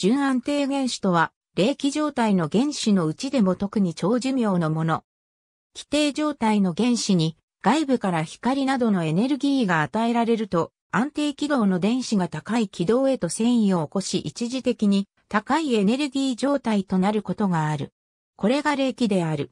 準安定原子とは、冷気状態の原子のうちでも特に長寿命のもの。規定状態の原子に外部から光などのエネルギーが与えられると、安定軌道の電子が高い軌道へと遷移を起こし一時的に高いエネルギー状態となることがある。これが冷気である。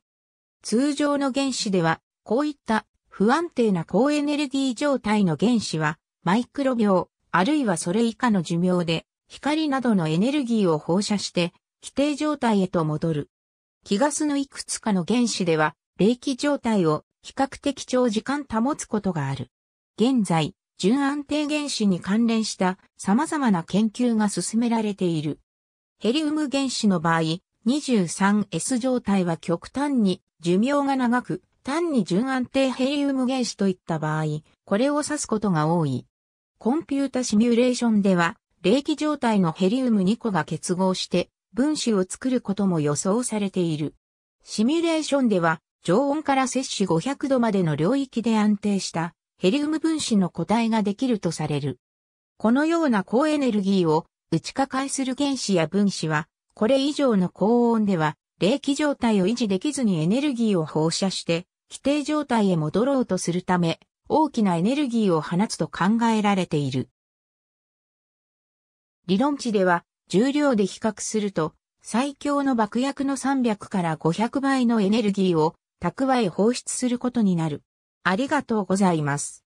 通常の原子では、こういった不安定な高エネルギー状態の原子は、マイクロ秒、あるいはそれ以下の寿命で、光などのエネルギーを放射して、規定状態へと戻る。気ガスのいくつかの原子では、冷気状態を比較的長時間保つことがある。現在、準安定原子に関連した様々な研究が進められている。ヘリウム原子の場合、23S 状態は極端に寿命が長く、単に準安定ヘリウム原子といった場合、これを指すことが多い。コンピュータシミュレーションでは、冷気状態のヘリウム2個が結合して分子を作ることも予想されている。シミュレーションでは、常温から摂氏500度までの領域で安定したヘリウム分子の個体ができるとされる。このような高エネルギーを内化解する原子や分子は、これ以上の高温では、冷気状態を維持できずにエネルギーを放射して、規定状態へ戻ろうとするため、大きなエネルギーを放つと考えられている。理論値では、重量で比較すると、最強の爆薬の300から500倍のエネルギーを蓄え放出することになる。ありがとうございます。